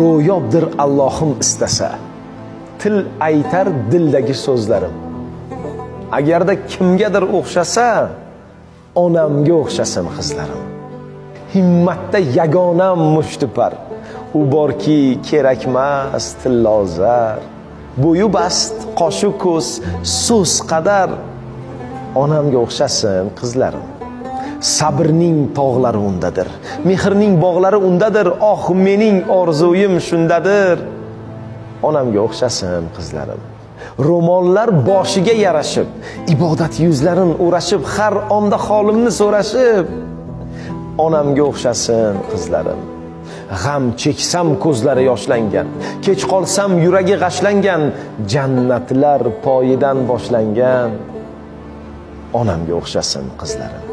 ro'yobdir allohim istasa. Til aytar dildagi so'zlarim. Agarda kimgadir o'xshasa onamga o'xshasin qizlarim. Himmatda yagonam mushtipar u borki kerakmas tillozar bo'yi bast qoshu ko'z so'z qadar. Onamga o'xshasin qizlarim. Sabrning tog'lari undadir. Mehrning bog'lari undadir. Oh mening orzuyim shundadir. Onamga o'xshasin qizlarim. Ro'mollar boshiga yarashib ibodat yuzlarin o'rashib har onda holimni so'rashib. Onamga o'xshasin qizlarim. G'am cheksam ko'zlari yoshlangan kech qolsam yuragi g'ashlangan jannatlar poyidan boshlangan. Onamga o'xshasin qizlarim.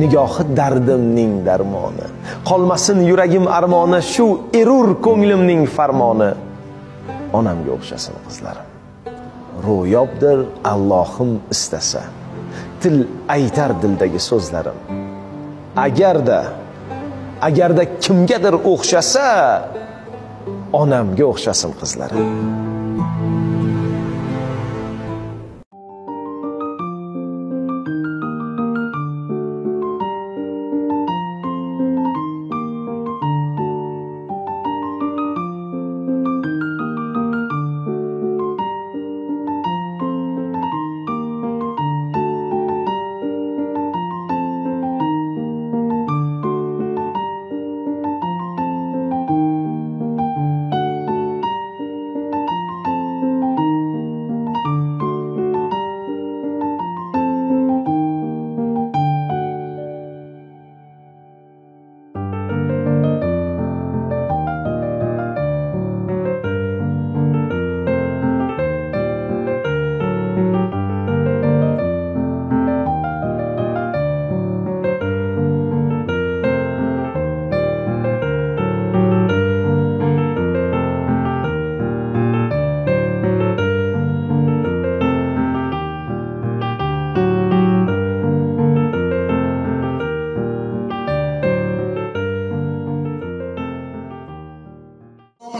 Nigohi dardimning darmoni. Qolmasin yuragim armoni shu erur ko'nglimning farmoni. Onamga o'xshasin qizlarim. Ro'yobdir allohim istasa. Til aytar dildagi so'zlarim. Agarda agarda kimgadir o'xshasa onamga o'xshasin qizlarim.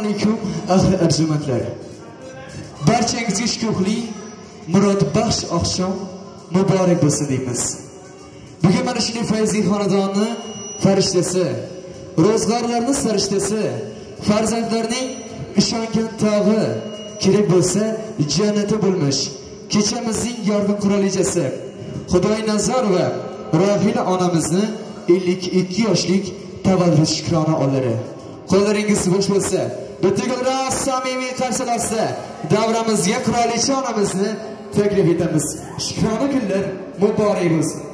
Alaykum ahli arzumatlar barchangizga shukuhli murodbaxsh oqshom muborak bo'lsin deymiz. Bugun mana shunday fayzli xonadonni farishtasi ro'zg'orlarni sarishtasi farzandlarning ishongan tog'i kerak bo'lsa jannati bo'lmish. Kechamizning yorqin qirolichasi xudoynazar va rohila onamizni 52 yoshlik tavallud shukrona onlari qo'llaringiz bo'sh bo'lsa bitta gullar samimiy qarshilashda davramizga qirolicha onamizni taklif etamiz. Shukrona kunlar muborak bo'lsin.